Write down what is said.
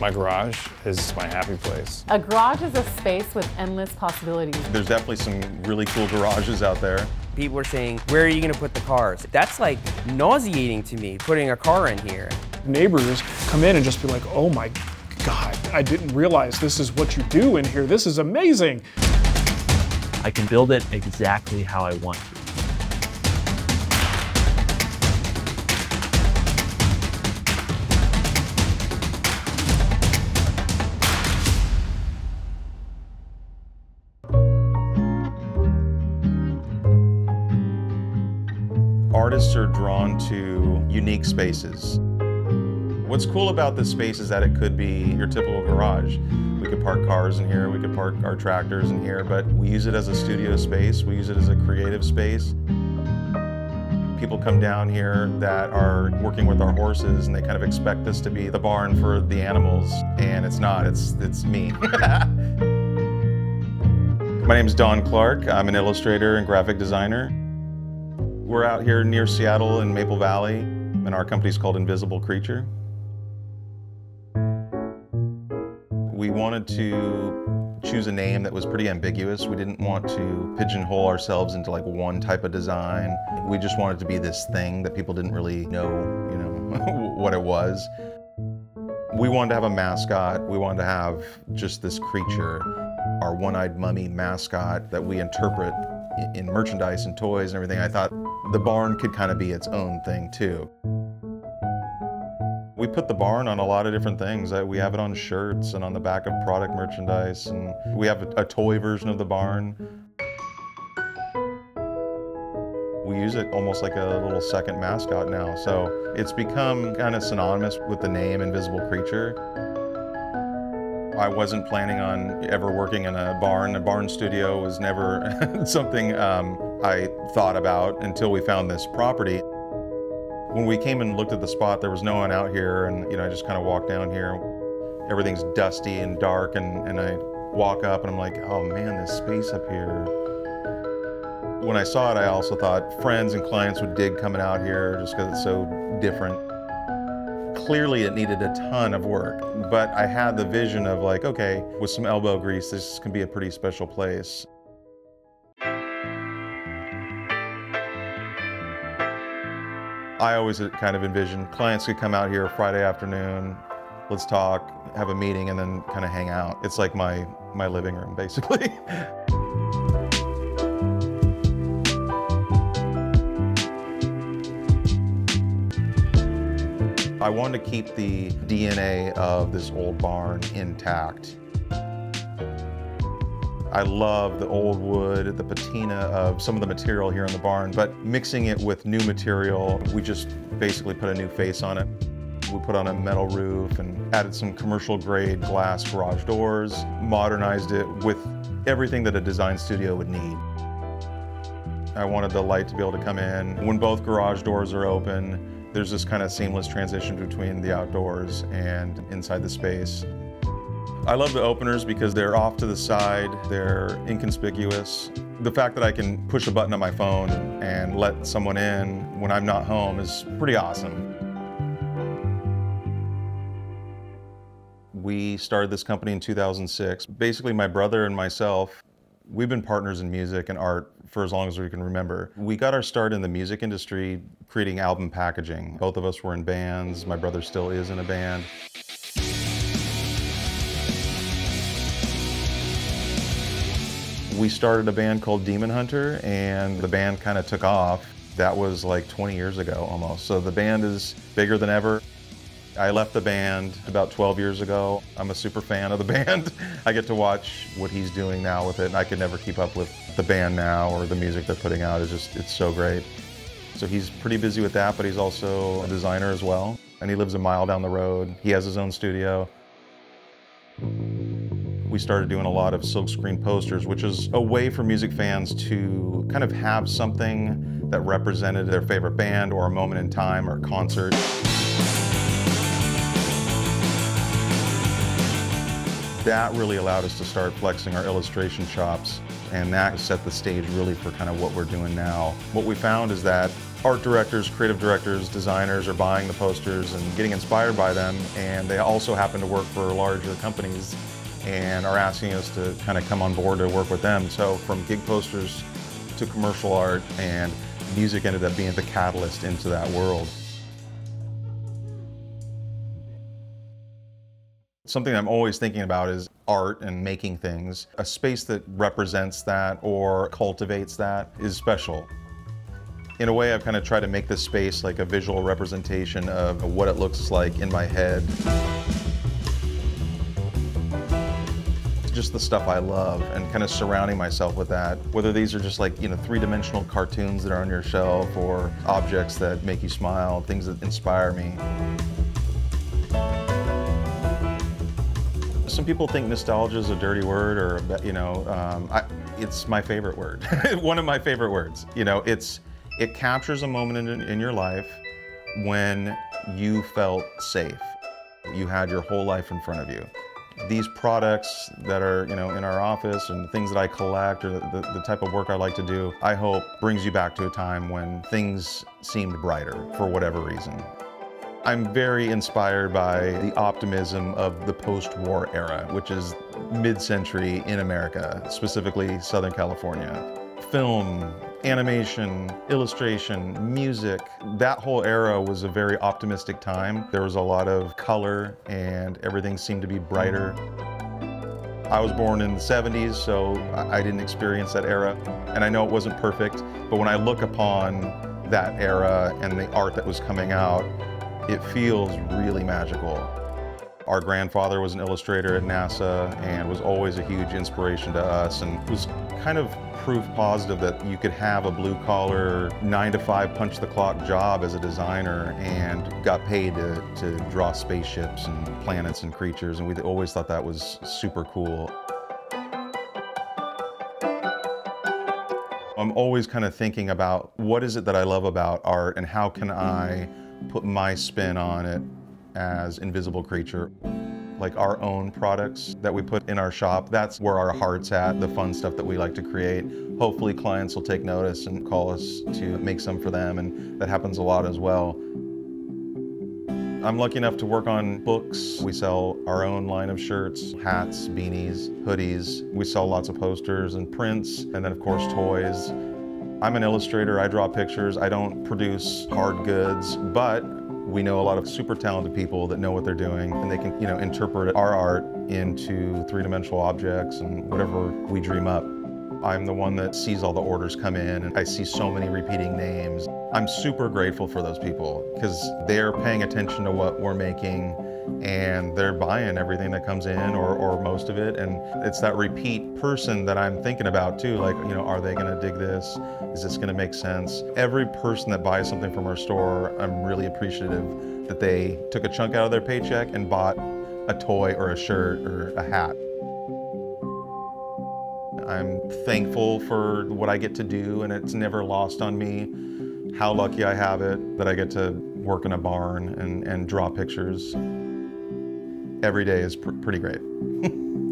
My garage is my happy place. A garage is a space with endless possibilities. There's definitely some really cool garages out there. People are saying, where are you gonna put the cars? That's like nauseating to me, putting a car in here. Neighbors come in and just be like, oh my God, I didn't realize this is what you do in here. This is amazing. I can build it exactly how I want to. Artists are drawn to unique spaces. What's cool about this space is that it could be your typical garage. We could park cars in here, we could park our tractors in here, but we use it as a studio space, we use it as a creative space. People come down here that are working with our horses and they kind of expect us to be the barn for the animals, and it's not, it's, it's me. My name is Don Clark, I'm an illustrator and graphic designer. We're out here near Seattle in Maple Valley, and our company's called Invisible Creature. We wanted to choose a name that was pretty ambiguous. We didn't want to pigeonhole ourselves into like one type of design. We just wanted to be this thing that people didn't really know, you know, what it was. We wanted to have a mascot. We wanted to have just this creature, our one-eyed mummy mascot that we interpret in merchandise and toys and everything. I thought the barn could kind of be its own thing too. We put the barn on a lot of different things. Uh, We have it on shirts and on the back of product merchandise, and we have a, toy version of the barn. We use it almost like a little second mascot now, so it's become kind of synonymous with the name Invisible Creature. I wasn't planning on ever working in a barn. A barn studio was never something um, I thought about until we found this property. When we came and looked at the spot, there was no one out here, and you know, I just kind of walked down here. Everything's dusty and dark, and, and I walk up and I'm like, oh man, this space up here. When I saw it, I also thought friends and clients would dig coming out here just because it's so different. Clearly, it needed a ton of work, but I had the vision of like, okay, with some elbow grease, this can be a pretty special place. I always kind of envisioned clients could come out here Friday afternoon, let's talk, have a meeting, and then kind of hang out. It's like my, my living room, basically. I wanted to keep the DNA of this old barn intact. I love the old wood, the patina of some of the material here in the barn, but mixing it with new material, we just basically put a new face on it. We put on a metal roof and added some commercial grade glass garage doors, modernized it with everything that a design studio would need. I wanted the light to be able to come in. When both garage doors are open, there's this kind of seamless transition between the outdoors and inside the space. I love the openers because they're off to the side, they're inconspicuous. The fact that I can push a button on my phone and let someone in when I'm not home is pretty awesome. We started this company in 2006. Basically, my brother and myself, we've been partners in music and art for as long as we can remember. We got our start in the music industry creating album packaging. Both of us were in bands. My brother still is in a band. We started a band called Demon Hunter, and the band kind of took off. That was like 20 years ago almost. So the band is bigger than ever. I left the band about 12 years ago. I'm a super fan of the band. I get to watch what he's doing now with it, and I could never keep up with the band now or the music they're putting out. It's just, it's so great. So he's pretty busy with that, but he's also a designer as well. And he lives a mile down the road. He has his own studio. We started doing a lot of silkscreen posters, which is a way for music fans to kind of have something that represented their favorite band or a moment in time or concert. That really allowed us to start flexing our illustration chops, and that set the stage really for kind of what we're doing now. What we found is that art directors, creative directors, designers are buying the posters and getting inspired by them, and they also happen to work for larger companies and are asking us to kind of come on board to work with them. So from gig posters to commercial art and music ended up being the catalyst into that world. Something I'm always thinking about is art and making things. A space that represents that or cultivates that is special. In a way, I've kind of tried to make this space like a visual representation of what it looks like in my head. Just the stuff I love and kind of surrounding myself with that. Whether these are just like, you know, three-dimensional cartoons that are on your shelf or objects that make you smile, things that inspire me. Some people think nostalgia is a dirty word or, you know, um, I, it's my favorite word. One of my favorite words. You know, it's it captures a moment in, in your life when you felt safe. You had your whole life in front of you. These products that are, you know, in our office and things that I collect or the, the type of work I like to do, I hope brings you back to a time when things seemed brighter for whatever reason. I'm very inspired by the optimism of the post-war era, which is mid-century in America, specifically Southern California. Film, animation, illustration, music. That whole era was a very optimistic time. There was a lot of color and everything seemed to be brighter. I was born in the 70s, so I didn't experience that era. And I know it wasn't perfect, but when I look upon that era and the art that was coming out, it feels really magical. Our grandfather was an illustrator at NASA and was always a huge inspiration to us and was kind of proof positive that you could have a blue collar, nine to five punch the clock job as a designer and got paid to, to draw spaceships and planets and creatures. And we always thought that was super cool. I'm always kind of thinking about what is it that I love about art and how can I put my spin on it as Invisible Creature like our own products that we put in our shop. That's where our heart's at, the fun stuff that we like to create. Hopefully clients will take notice and call us to make some for them, and that happens a lot as well. I'm lucky enough to work on books. We sell our own line of shirts, hats, beanies, hoodies. We sell lots of posters and prints, and then of course toys. I'm an illustrator, I draw pictures. I don't produce hard goods, but we know a lot of super talented people that know what they're doing and they can, you know, interpret our art into three-dimensional objects and whatever we dream up. I'm the one that sees all the orders come in and I see so many repeating names. I'm super grateful for those people because they're paying attention to what we're making and they're buying everything that comes in or, or most of it. And it's that repeat person that I'm thinking about too. Like, you know, are they gonna dig this? Is this gonna make sense? Every person that buys something from our store, I'm really appreciative that they took a chunk out of their paycheck and bought a toy or a shirt or a hat. I'm thankful for what I get to do and it's never lost on me how lucky I have it that I get to work in a barn and, and draw pictures every day is pr pretty great.